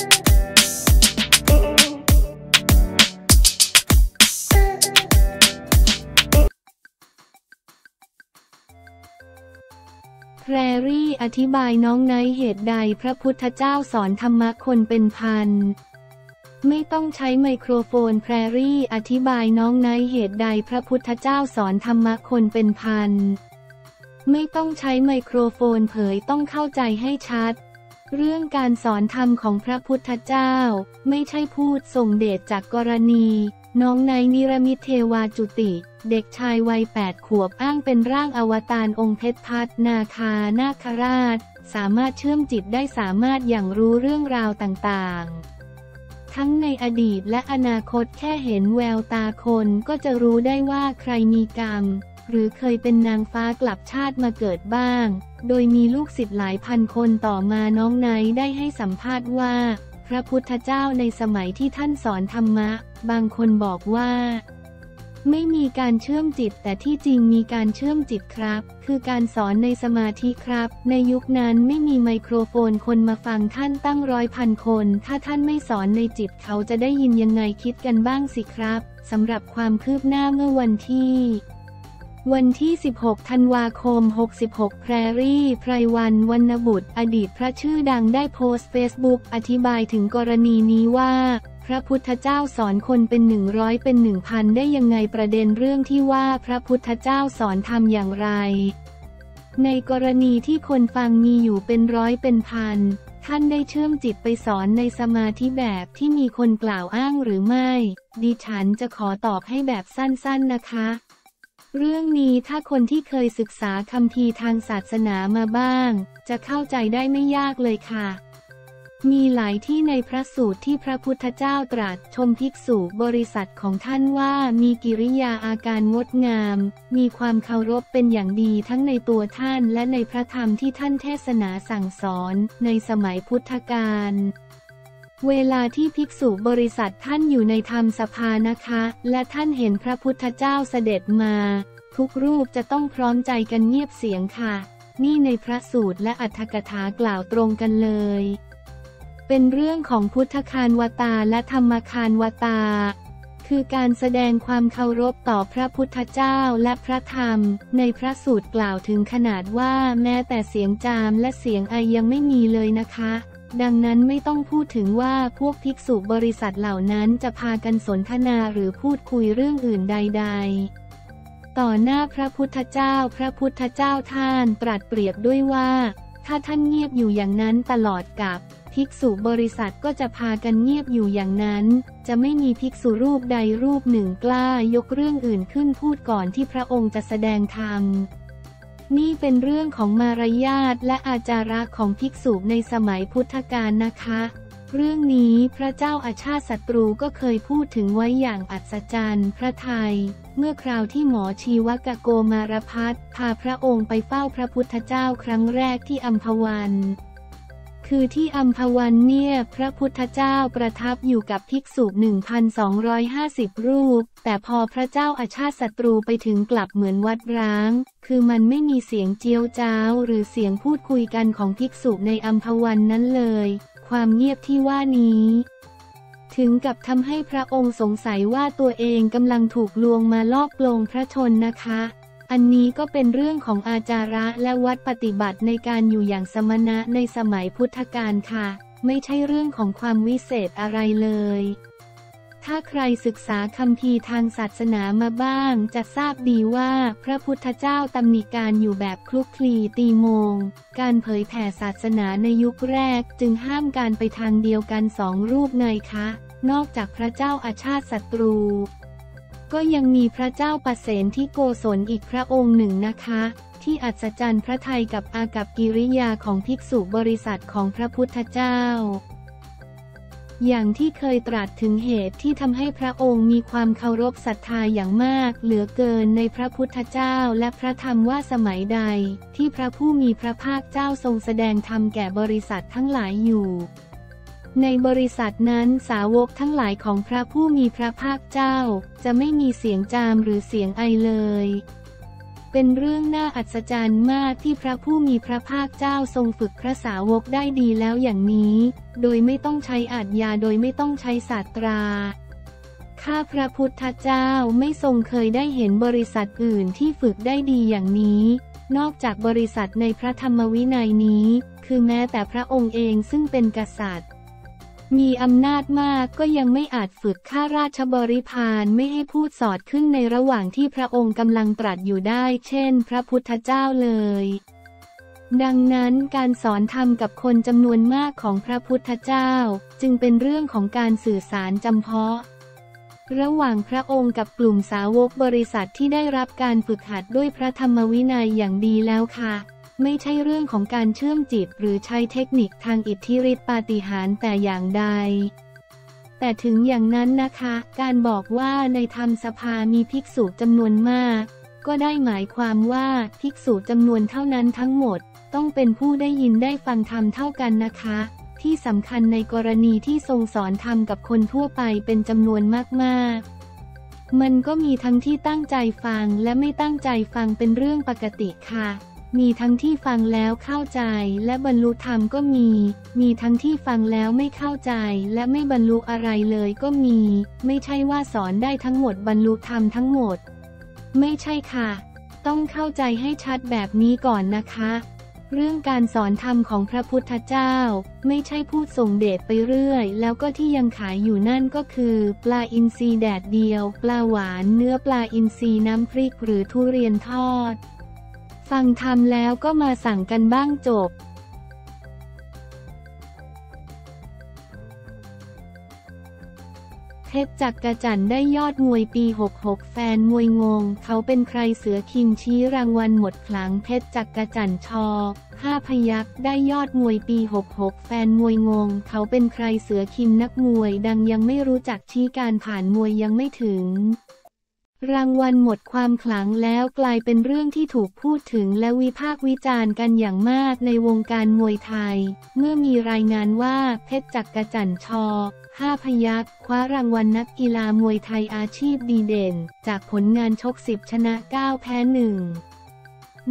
แพรรี่อธิบายน้องไนเหตุใดพระพุทธเจ้าสอนธรรมะคนเป็นพัน ไม่ต้องใช้ไมโครโฟนแพรรี่อธิบายน้องไนเหตุใดพระพุทธเจ้าสอนธรรมะคนเป็นพัน ไม่ต้องใช้ไมโครโฟนเผยต้องเข้าใจให้ชัด เรื่องการสอนธรรมของพระพุทธเจ้า ไม่ใช่พูดส่งเดชจากกรณี น้องในนิรมิตเทวาจุติ เด็กชายวัยแปดขวบอ้างเป็นร่างอวตารองค์เพชรพัฒนาคานาคราช สามารถเชื่อมจิตได้สามารถอย่างรู้เรื่องราวต่างๆ ทั้งในอดีตและอนาคตแค่เห็นแววตาคนก็จะรู้ได้ว่าใครมีกรรม หรือเคยเป็นนางฟ้ากลับชาติมาเกิดบ้าง โดยมีลูกศิษย์หลายพันคนต่อมาน้องไนได้ให้สัมภาษณ์ว่า พระพุทธเจ้าในสมัยที่ท่านสอนธรรมะ บางคนบอกว่า ไม่มีการเชื่อมจิตแต่ที่จริงมีการเชื่อมจิตครับ คือการสอนในสมาธิครับ ในยุคนั้นไม่มีไมโครโฟนคนมาฟังท่านตั้งร้อยพันคน ถ้าท่านไม่สอนในจิตเขาจะได้ยินยังไงคิดกันบ้างสิครับสำหรับความคืบหน้าเมื่อวันที่ วันที่ 16 ธันวาคม 66 แพรรี่ ไพรวันวรรณบุตร อดีตพระชื่อดังได้โพสต์เฟซบุ๊กอธิบายถึงกรณีนี้ว่า พระพุทธเจ้าสอนคนเป็นหนึ่งร้อยเป็นหนึ่งพันได้ยังไงประเด็นเรื่องที่ว่าพระพุทธเจ้าสอนทำอย่างไร ในกรณีที่คนฟังมีอยู่เป็นร้อยเป็นพัน ท่านได้เชื่อมจิตไปสอนในสมาธิแบบที่มีคนกล่าวอ้างหรือไม่ ดิฉันจะขอตอบให้แบบสั้นๆนะคะ เรื่องนี้ถ้าคนที่เคยศึกษาคำพีร์ทางศาสนามาบ้าง จะเข้าใจได้ไม่ยากเลยค่ะ มีหลายที่ในพระสูตรที่พระพุทธเจ้าตรัสชมภิกษุบริษัทของท่านว่ามีกิริยาอาการงดงาม มีความเคารพเป็นอย่างดีทั้งในตัวท่านและในพระธรรมที่ท่านเทศนาสั่งสอนในสมัยพุทธกาล เวลาที่ภิกษุบริษัทท่านอยู่ในธรรมสภานะคะ และท่านเห็นพระพุทธเจ้าเสด็จมา ทุกรูปจะต้องพร้อมใจกันเงียบเสียงค่ะ นี่ในพระสูตรและอัฏฐกถากล่าวตรงกันเลย เป็นเรื่องของพุทธคารวตาและธรรมคารวตา คือการแสดงความเคารพต่อพระพุทธเจ้าและพระธรรม ในพระสูตรกล่าวถึงขนาดว่าแม้แต่เสียงจามและเสียงไอยังไม่มีเลยนะคะ ดังนั้นไม่ต้องพูดถึงว่าพวกภิกษุบริษัทเหล่านั้นจะพากันสนทนาหรือพูดคุยเรื่องอื่นใด ๆ ต่อหน้าพระพุทธเจ้าพระพุทธเจ้าท่านตรัสเปรียบด้วยว่า ถ้าท่านเงียบอยู่อย่างนั้นตลอดกับภิกษุบริษัทก็จะพากันเงียบอยู่อย่างนั้น จะไม่มีภิกษุรูปใดรูปหนึ่งกล้ายกเรื่องอื่นขึ้นพูดก่อนที่พระองค์จะแสดงธรรม นี่เป็นเรื่องของมารยาทและอาจาระของภิกษุในสมัยพุทธกาลนะคะ เรื่องนี้พระเจ้าอาชาติศัตรูก็เคยพูดถึงไว้อย่างอัศจรรย์พระไทย เมื่อคราวที่หมอชีวกโกมารพัฒพาพระองค์ไปเฝ้าพระพุทธเจ้าครั้งแรกที่อัมพวัน คือที่อัมพวันเนี่ย พระพุทธเจ้าประทับอยู่กับภิกษุ 1,250 รูป แต่พอพระเจ้าอาชาติศัตรูไปถึงกลับเหมือนวัดร้าง คือมันไม่มีเสียงเจียวจ้าวหรือเสียงพูดคุยกันของภิกษุในอัมพวันนั้นเลย ความเงียบที่ว่านี้ถึงกับทำให้พระองค์สงสัยว่าตัวเองกำลังถูกลวงมาลอบโลงพระชนนะคะ อันนี้ก็เป็นเรื่องของอาจาระและวัดปฏิบัติในการอยู่อย่างสมณะในสมัยพุทธกาลค่ะ ไม่ใช่เรื่องของความวิเศษอะไรเลย ถ้าใครศึกษาคำพีร์ทางศาสนามาบ้าง จะทราบดีว่าพระพุทธเจ้าตำหนิการอยู่แบบคลุกคลีตีโมง การเผยแผ่ศาสนาในยุคแรกจึงห้ามการไปทางเดียวกันสองรูปไงคะ นอกจากพระเจ้าอาชาติศัตรู ก็ยังมีพระเจ้าปเสนที่โกศลอีกพระองค์หนึ่งนะคะ ที่อัศจรรย์พระไทยกับอากับกิริยาของภิกษุบริษัทของพระพุทธเจ้า อย่างที่เคยตรัสถึงเหตุที่ทำให้พระองค์มีความเคารพศรัทธาอย่างมาก เหลือเกินในพระพุทธเจ้าและพระธรรมว่าสมัยใด ที่พระผู้มีพระภาคเจ้าทรงแสดงธรรมแก่บริษัททั้งหลายอยู่ ในบริษัทนั้นสาวกทั้งหลายของพระผู้มีพระภาคเจ้า จะไม่มีเสียงจามหรือเสียงไอเลย เป็นเรื่องน่าอัศจรรย์มากที่พระผู้มีพระภาคเจ้าทรงฝึกพระสาวกได้ดีแล้วอย่างนี้ โดยไม่ต้องใช้อาจยาโดยไม่ต้องใช้ศาสตราข้าพระพุทธเจ้าไม่ทรงเคยได้เห็นบริษัทอื่นที่ฝึกได้ดีอย่างนี้ นอกจากบริษัทในพระธรรมวินัยนี้ คือแม้แต่พระองค์เองซึ่งเป็นกษัตริย์ มีอำนาจมากก็ยังไม่อาจฝึกข้าราชบริพารไม่ให้พูดสอดขึ้นในระหว่างที่พระองค์กำลังตรัสอยู่ได้ เช่น พระพุทธเจ้าเลย ดังนั้นการสอนธรรมกับคนจำนวนมากของพระพุทธเจ้า จึงเป็นเรื่องของการสื่อสารจำเพาะระหว่างพระองค์กับกลุ่มสาวกบริษัทที่ได้รับการฝึกหัดด้วยพระธรรมวินัยอย่างดีแล้วค่ะ ไม่ใช่เรื่องของการเชื่อมจิตหรือใช้เทคนิคทางอิทธิฤทธิปาฏิหาริย์แต่อย่างใด แต่ถึงอย่างนั้นนะคะ การบอกว่าในธรรมสภามีภิกษุจำนวนมาก ก็ได้หมายความว่าภิกษุจำนวนเท่านั้นทั้งหมด ต้องเป็นผู้ได้ยินได้ฟังธรรมเท่ากันนะคะ ที่สำคัญในกรณีที่ทรงสอนธรรมกับคนทั่วไปเป็นจำนวนมากๆมันก็มีทั้งที่ตั้งใจฟังและไม่ตั้งใจฟังเป็นเรื่องปกติค่ะ มีทั้งที่ฟังแล้วเข้าใจและบรรลุธรรมก็มี มีทั้งที่ฟังแล้วไม่เข้าใจและไม่บรรลุอะไรเลยก็มี ไม่ใช่ว่าสอนได้ทั้งหมดบรรลุธรรมทั้งหมด ไม่ใช่ค่ะ ต้องเข้าใจให้ชัดแบบนี้ก่อนนะคะ เรื่องการสอนธรรมของพระพุทธเจ้า ไม่ใช่พูดส่งเดชไปเรื่อย แล้วก็ที่ยังขายอยู่นั่นก็คือ ปลาอินทรีแดดเดียว ปลาหวาน เนื้อปลาอินทรีน้ำพริกหรือทุเรียนทอด ฟังธรรมแล้วก็มาสั่งกันบ้างจบเพชรจักกระจันได้ยอดมวยปี 66 แฟนมวยงง เขาเป็นใครเสือคิงชี้รางวัลหมดขลังเพชรจักกระจันชอห้าพยักได้ยอดมวยปี 66 แฟนมวยงง เขาเป็นใครเสือคิมนักมวย ดังยังไม่รู้จักชี้การผ่านมวยยังไม่ถึง รางวัลหมดความขลังแล้วกลายเป็นเรื่องที่ถูกพูดถึงและวิพากษ์วิจารณ์กันอย่างมากในวงการมวยไทย เมื่อมีรายงานว่าเพชรจักกระจันชอห้าพยักคว้ารางวัลนักกีฬามวยไทยอาชีพดีเด่น จากผลงานชก 10 ชนะ 9 แพ้หนึ่ง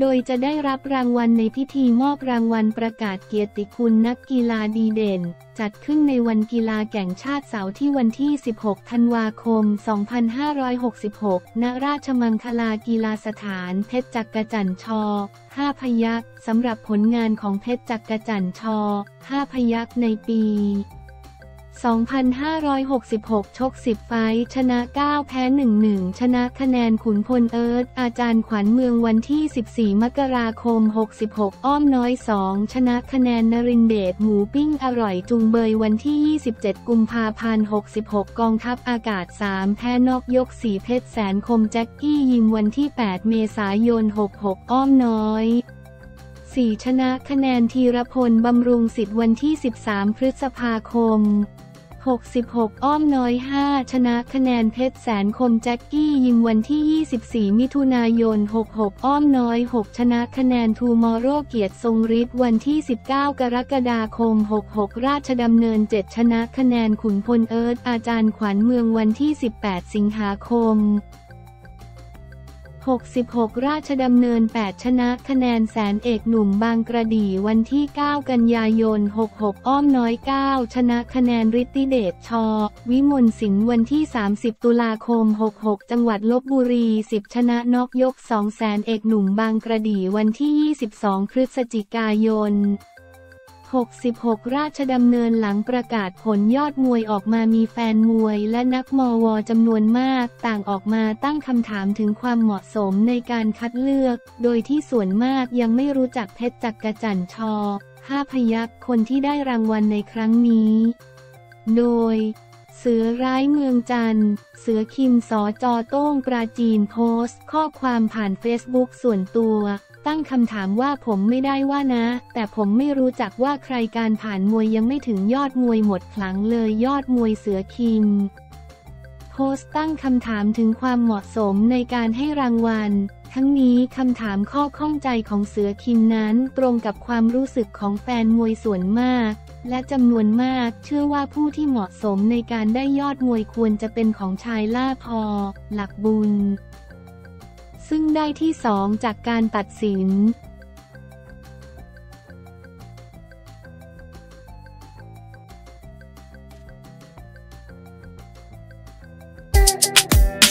โดยจะได้รับรางวัลในพิธีมอบรางวัลประกาศเกียรติคุณนักกีฬาดีเด่น จัดขึ้นในวันกีฬาแก่งชาติเสาร์ที่วันที่ 16 ธันวาคม 2566 ณ ราชมังคลากีฬาสถานเพชรจักกระจันชอห้าพยักสำหรับผลงานของเพชรจักกระจันชอห้าพยักในปี 2566 ชก 10 ไฟชนะ 9 แพ้ 1-1 ชนะคะแนนขุนพลเอิร์ธอาจารย์ขวัญเมืองวันที่ 14 มกราคม 66 อ้อมน้อย 2 ชนะคะแนนนรินเดชหมูปิ้งอร่อยจุงเบยวันที่ 27 กุมภาพันธ์ 66 กองทัพอากาศ 3 แพ้นอกยก 4 เพชรแสนคมแจ็คกี้ยิมวันที่ 8 เมษายน 66 อ้อมน้อย4ชนะคะแนนธีรพล บำรุงสิทธิ์วันที่ 13 พฤษภาคม 66 อ้อมน้อย 5 ชนะคะแนนเพชรแสนคมแจ็คกี้ยิมวันที่ 24 มิถุนายน 66 อ้อมน้อย 6 ชนะคะแนนทูมอโรเกียรติทรงฤทธิ์วันที่ 19 กรกฎาคม 66 ราชดำเนิน 7 ชนะคะแนนขุนพลเอิร์ธอาจารย์ขวัญเมืองวันที่ 18 สิงหาคม 66 ราชดำเนิน 8 ชนะคะแนนแสนเอกหนุ่มบางกระดีวันที่ 9 กันยายน 66 อ้อมน้อย 9 ชนะคะแนนฤทธิเดชชอ วิมลสิงห์วันที่ 30 ตุลาคม 66 จังหวัดลบบุรี 10 ชนะนอกยก 2 แสนเอกหนุ่มบางกระดีวันที่ 22 พฤศจิกายน 66 ราชดำเนินหลังประกาศผลยอดมวยออกมามีแฟนมวยและนักมอวจำนวนมาก ต่างออกมาตั้งคำถามถึงความเหมาะสมในการคัดเลือก โดยที่ส่วนมากยังไม่รู้จักเพชรจักกระจันชอห้าพยักคนที่ได้รางวัลในครั้งนี้ โดย เสือร้ายเมืองจันทร์ เสือคิมสอจอโต้งปราจีนโพสต์ ข้อความผ่านเฟซบุ๊กส่วนตัว ตั้งคำถามว่าผมไม่ได้ว่านะ แต่ผมไม่รู้จักว่าใครการผ่านมวยยังไม่ถึงยอดมวยหมดขลังเลยยอดมวยเสือคิม โพสต์ตั้งคำถามถึงความเหมาะสมในการให้รางวัล ทั้งนี้คำถามข้อข้องใจของเสือคิมนั้นตรงกับความรู้สึกของแฟนมวยส่วนมาก และจำนวนมากเชื่อว่าผู้ที่เหมาะสมในการได้ยอดมวยควรจะเป็นของชายล่าพอ หลักบุญ ซึ่งได้ที่สองจากการตัดสิน yeah.